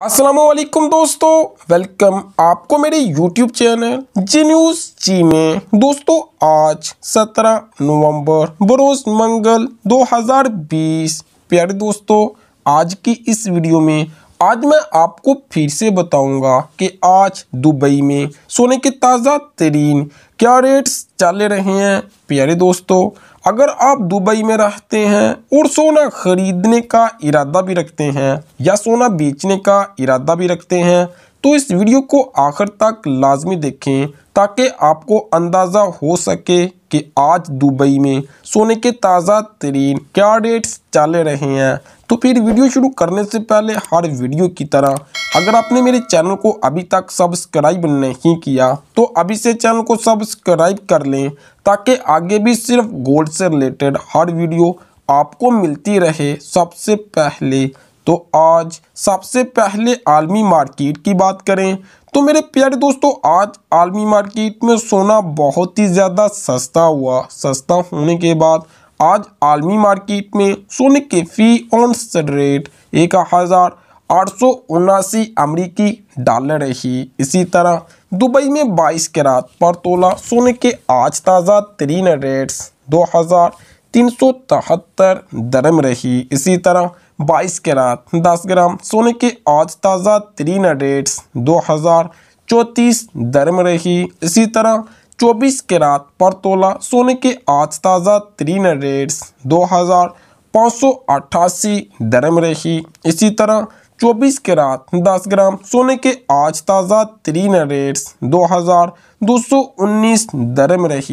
असलकुम दोस्तों, वेलकम आपको मेरे YouTube चैनल जी न्यूज़ जी में। दोस्तों, आज 17 नवंबर, बरोज मंगल 2020 प्यारे दोस्तों, आज की इस वीडियो में आज मैं आपको फिर से बताऊँगा कि आज दुबई में सोने के ताज़ा तरीन क्या रेट्स चल रहे हैं। प्यारे दोस्तों, अगर आप दुबई में रहते हैं और सोना खरीदने का इरादा भी रखते हैं या सोना बेचने का इरादा भी रखते हैं तो इस वीडियो को आखिर तक लाजमी देखें ताकि आपको अंदाज़ा हो सके कि आज दुबई में सोने के ताज़ा तरीन क्या रेट्स चल रहे हैं। तो फिर वीडियो शुरू करने से पहले हर वीडियो की तरह, अगर आपने मेरे चैनल को अभी तक सब्सक्राइब नहीं किया तो अभी से चैनल को सब्सक्राइब कर लें ताकि आगे भी सिर्फ़ गोल्ड से रिलेटेड हर वीडियो आपको मिलती रहे सबसे पहले। तो आज सबसे पहले आलमी मार्केट की बात करें तो मेरे प्यारे दोस्तों, आज आलमी मार्केट में सोना बहुत ही ज़्यादा सस्ता हुआ। सस्ता होने के बाद आज आलमी मार्केट में सोने के फ़ी ऑन रेट एक हज़ार आठ सौ उनासी अमरीकी डॉलर रही। इसी तरह दुबई में बाईस के रात पर तोला सोने के आज ताज़ा तरीन रेट्स दो हज़ार तीन सौ तिहत्तर दरम रही। इसी तरह बाईस के रात दस ग्राम सोने के आज ताज़ा तरीन रेट्स दो हज़ार चौंतीस दरम रही। इसी तरह चौबीस के रात पर तोला सोने के आज ताज़ा तरीन रेट्स दो हज़ार पाँच सौ अट्ठासी दरम रही। इसी तरह चौबीस के रात दस ग्राम सोने के आज ताज़ा तरीन रेट्स दो हज़ार दो सौ उन्नीस दर में रही।